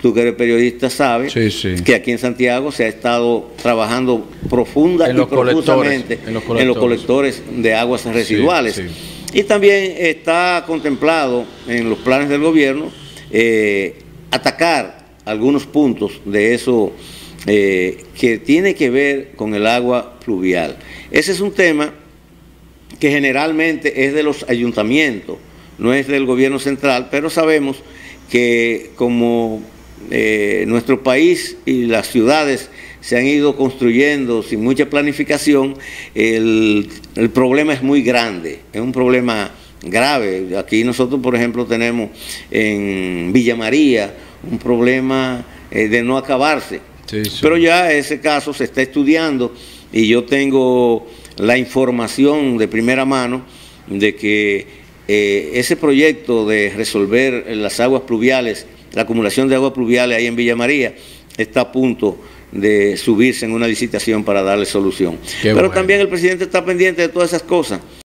tú que eres periodista sabes Sí, sí. que aquí en Santiago se ha estado trabajando profunda En y profusamente en los en los colectores. de aguas residuales. sí. Y también está contemplado en los planes del gobierno eh, atacar algunos puntos de eso eh, que tiene que ver con el agua pluvial. Ese es un tema que generalmente es de los ayuntamientos, no es del gobierno central, pero sabemos que como eh, nuestro país y las ciudades se han ido construyendo sin mucha planificación, el, el problema es muy grande, es un problema grave. Aquí nosotros, por ejemplo, tenemos en Villa María un problema eh, de no acabarse. Sí, sí. Pero ya ese caso se está estudiando y yo tengo la información de primera mano de que eh, ese proyecto de resolver las aguas pluviales, la acumulación de aguas pluviales ahí en Villa María, está a punto de subirse en una licitación para darle solución. Qué Pero bueno. también el presidente está pendiente de todas esas cosas.